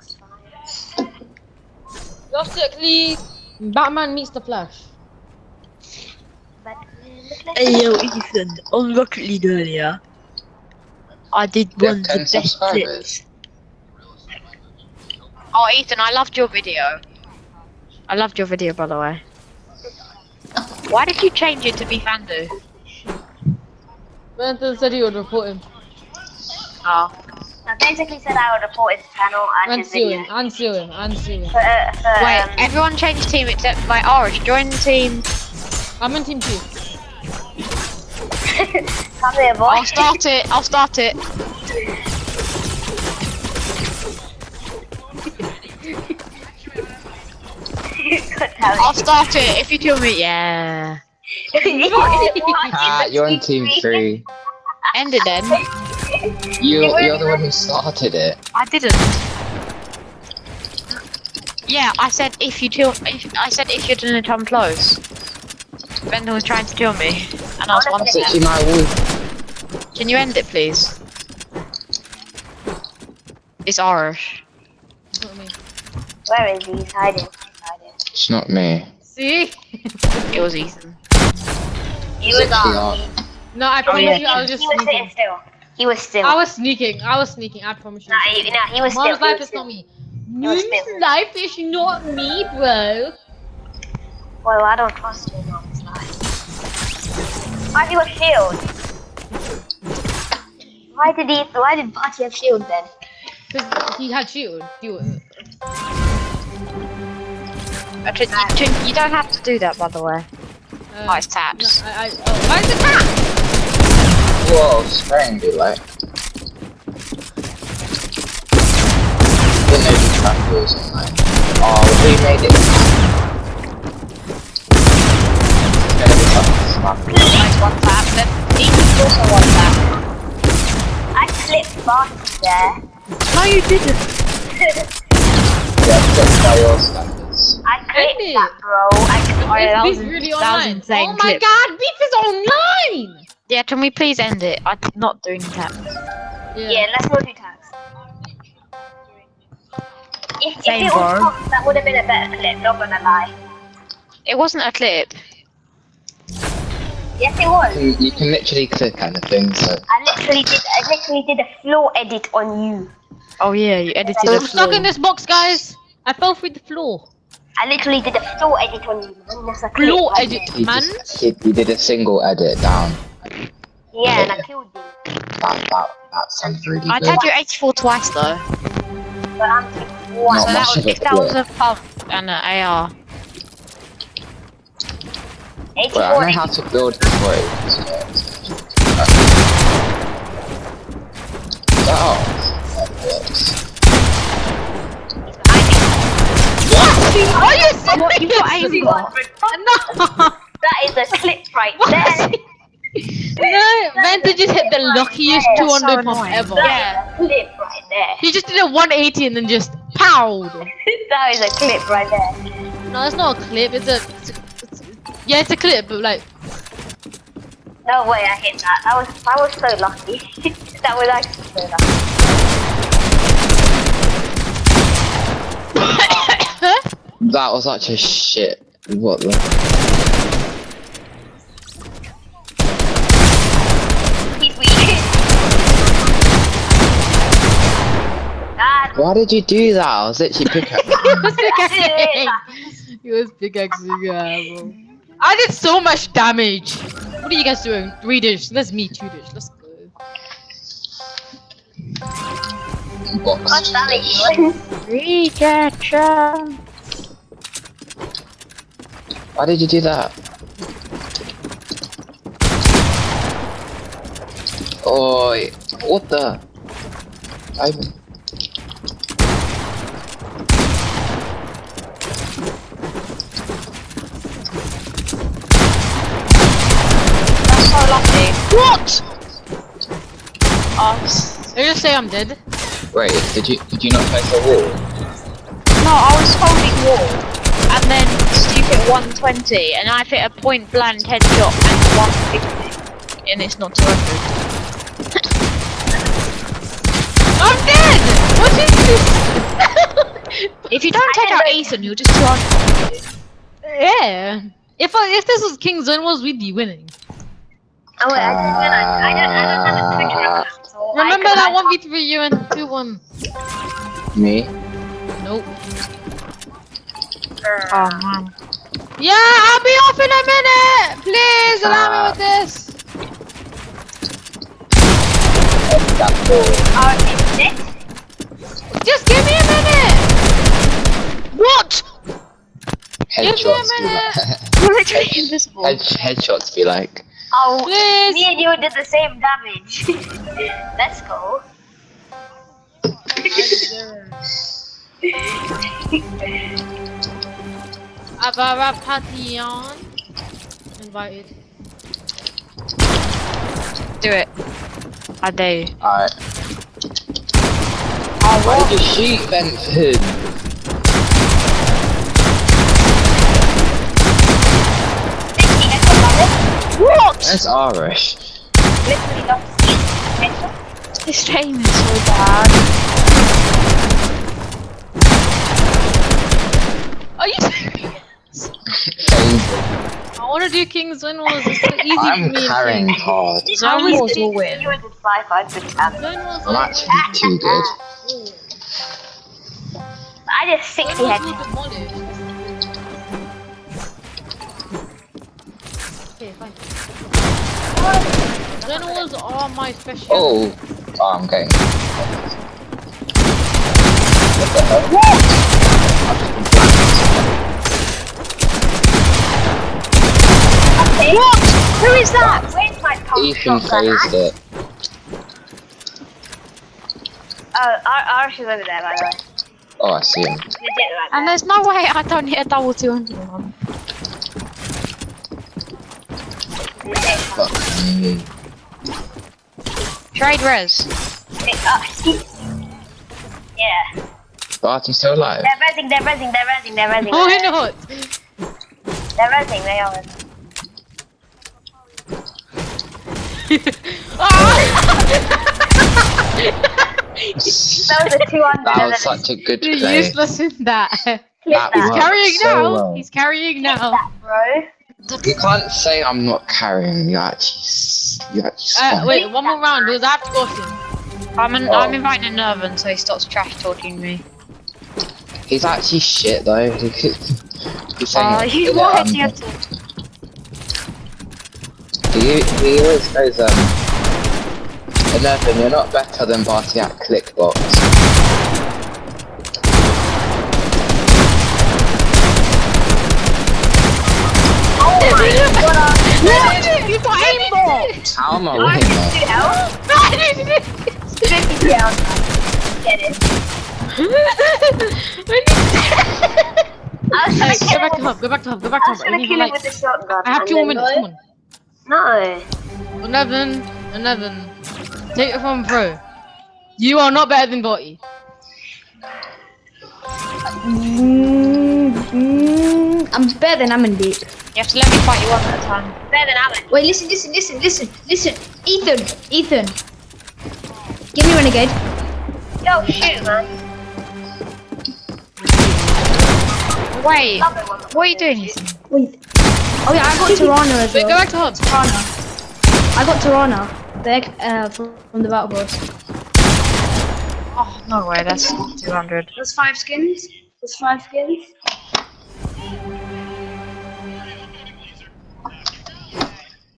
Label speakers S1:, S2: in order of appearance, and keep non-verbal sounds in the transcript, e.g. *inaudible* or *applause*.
S1: That's fine.
S2: Justice League. Batman meets the Flash.
S1: But
S3: Hey yo, Ethan, on Rocket League earlier, I did
S4: You have
S3: one of the best
S4: subscribers.
S3: clips.
S5: Oh, Ethan, I loved your video. I loved your video, by the way. Why did you change it to be Fandu?
S2: Benton said he would report him.
S5: Oh.
S1: I basically said I would report his channel and
S2: And
S1: his
S2: sue
S1: video.
S2: him. And sue him. And sue him.
S1: For, uh, for,
S5: Wait,
S1: um,
S5: everyone change team except my Irish. Join the team.
S2: I'm in team two. *laughs*
S1: come here, boy.
S5: I'll start it. I'll start it. *laughs* I'll start it if you kill me. Yeah. *laughs*
S4: Ah, you're in team three.
S5: End it then.
S4: You, you're the one who started it.
S5: I didn't. Yeah, I said if you kill. If, I said if you're doing it, I'm close. Brendan was trying to kill me, and I was one
S4: That's
S5: step.
S4: my wolf.
S5: Can you end it, please? It's Irish.
S2: It's not me.
S1: Where is he? He's hiding. He's hiding.
S4: It's not me.
S2: See?
S5: It was Ethan.
S1: He was
S4: It's actually
S1: on.
S2: No, I oh, promise
S5: yeah.
S2: you, I was just
S1: he was sitting still. He was still.
S2: I was sneaking. I was sneaking. I promise you.
S1: Nah, he, nah, he was still.
S2: Mom's
S1: he
S2: life
S1: was
S2: is
S1: still.
S2: not me.
S1: was
S2: Mom's
S1: still.
S2: life is not me, bro.
S1: Well, I don't trust your mom's life. Why do you have shield? Why did he? Why did Barty have shield then?
S2: Because he had shield. Deal with it.
S5: Actually, you, you- you don't have to do that, by the way.
S2: Uh,
S5: Oh, it's taps.
S2: no, I, I, oh, why is it tap?
S4: Whoa, spraying me like. Didn't know the trap was online. Oh, we made it. It's gonna be tough. Smart.
S5: Nice one tap. Then Ethan's also one tap.
S1: I clipped Barty there.
S5: No, you didn't. *laughs*
S4: Yeah, that's by your standards.
S1: I clipped that, bro. I clipped
S5: Oh, yeah, that
S2: Is
S5: was
S2: really
S5: that was
S2: online?
S5: insane
S2: oh my
S5: clip.
S2: god, Beef is online!
S5: Yeah, can we please end it? I'm not doing taps.
S1: Yeah, let's not do tags. If, if
S5: Same,
S1: it
S5: bro.
S1: was Fox, that would have been a better clip, not gonna lie.
S5: It wasn't a clip.
S1: Yes, it was.
S4: You can, you can literally click anything, so.
S1: I literally did. I literally did a floor edit on you.
S5: Oh yeah, you edited
S2: So
S5: the
S2: I'm stuck in this box, guys. I fell through the floor.
S1: I literally did a floor edit on you. Man. That's a clip
S2: Floor edit, man.
S4: just, you, you did a single edit down.
S1: There. Yeah, and I killed you.
S4: That, that, that sounds really
S5: I
S4: good.
S5: tagged you 84 twice though.
S1: But I'm taking one.
S5: So that was
S4: a
S5: if that was a pump and an AR.
S1: 84
S4: But I know
S1: edit.
S4: how to build before it. So oh, that works.
S2: Are you serious?
S1: You got
S2: no, just hit the luckiest
S1: Yeah,
S2: 200
S5: so
S2: pump
S5: annoying.
S2: ever.
S1: That is a clip right there.
S2: He just did a 180 and then just powed. *laughs*
S1: that is a clip right there.
S2: No, it's not a clip. It's a, it's a, it's a yeah, it's a clip, but like
S1: No way I hit that. That was I was so lucky. *laughs* that was actually so lucky. *coughs*
S4: That was such a shit. What the?
S1: He's weak. God,
S4: Why did you do that? I was literally pickaxing.
S2: he *laughs* was *laughs* pickaxing. he was pickaxing. Yeah. I did so much damage. What are you guys doing? Three dish. That's me. Two dish. Let's go.
S1: what
S4: Box.
S1: damage?
S5: Rejection.
S4: Why did you do that? Oh, what the? Ivan.
S5: That's so lucky.
S2: What?
S5: Oh, s-
S2: Did you just say I'm dead?
S4: Wait, did you did you not face a wall?
S5: no, I was holding wall, and then Steve hit 120, and I hit a point blank headshot and 150, and it's not 200. *laughs*
S2: I'm dead. What is this? *laughs*
S5: If you don't take out Ethan, you're just 200.
S2: Yeah. If I, if this was King Zone was, we'd be winning.
S1: Oh wait, I didn't uh, realize. I don't. I don't have a Twitch account. So
S2: Remember
S1: could-
S2: that one v three you and two one?
S4: Me?
S2: Nope.
S5: Oh man.
S2: Yeah, I'll be off in a minute. Please allow me with uh, this.
S4: That's.
S1: Oh, is it?
S2: Just give me a minute.
S5: What?
S4: Headshots be
S2: minute.
S5: You're literally invisible.
S4: Head, headshots be like.
S1: Oh,
S2: Please.
S1: me and you did the same damage. *laughs* Let's go.
S2: Avara Patillon. Invited.
S5: Do it. I dare you.
S4: Alright. Why did you shoot Benford?
S5: What?
S4: That's Irish.
S1: Literally lost.
S5: This game is so bad.
S2: Are you serious? *laughs* I want to do King's Win was it's so easy for
S4: I'm
S2: me. to
S4: carrying hard.
S5: Zone
S1: I
S5: Wars
S1: did-
S5: will win.
S1: You did five, five good.
S2: Zone was
S4: I'm
S2: like-
S4: actually too good.
S1: I did 60
S2: Zone Okay, fine. Zone are my special.
S4: Oh, oh I'm getting. What the hell?
S1: What? Who is that? Where's my pump
S4: Ethan
S1: shotgun
S4: phased
S1: at?
S4: it.
S1: Oh, Ar- Arsh is over there, by the way.
S4: Oh, I see him.
S5: And there's no way I don't hit a double 200 one.
S1: there. Legit.
S4: Fuck me.
S5: Trade res.
S1: Yeah.
S4: Barty's still alive.
S1: They're rezzing, they're rezzing, they're rezzing, they're rezzing.
S2: Why
S1: they're-
S2: not?
S1: They're rezzing, they are rezzing. *laughs* That was a 200.
S4: That was such a good
S2: You're
S4: play.
S2: useless in that.
S4: that
S2: He's
S1: that.
S2: carrying
S4: so
S2: now.
S4: well.
S2: He's carrying now.
S1: that, bro.
S4: You can't say I'm not carrying. You actually, you actually.
S2: Uh, wait, one more round. That have to go soon?
S5: I'm, an,
S4: Oh.
S5: I'm inviting a Nervan so he stops trash talking me.
S4: He's actually shit though. He could. He's saying.
S5: Oh, you
S4: yeah,
S5: what?
S4: um,
S5: You.
S4: He, he always goes, um. Eleven, you're not better than Barty at Clix box.
S1: Oh my god.
S2: What? You got aimbot.
S4: How am I
S1: I
S4: winning
S1: just
S4: though?
S1: do help. 50 down. Get it. *laughs* *laughs* I was trying to
S2: Go back to hub. Go back to hub. Go back to hub. I
S1: gonna
S2: need
S1: kill him with the shotgun.
S2: I have two more minutes. Come on.
S1: No.
S2: 11, 11. Take it from pro. You are not better than Botty.
S6: Mm, I'm better than Amandeep.
S5: You have to let me fight you one at a time.
S1: Better than Alan.
S6: Wait, listen, listen, listen, listen, listen. Ethan, Ethan. Give me Renegade.
S1: Yo, shoot, man.
S5: Wait,
S1: Love it when-
S5: what are you doing,
S6: Wait. Oh yeah, I got Tirana as
S2: Wait, go back to hub.
S6: Tirana. I got Tirana. The uh, from, from the battle boss.
S5: Oh, no way, that's 200.
S6: That's five skins. That's five skins.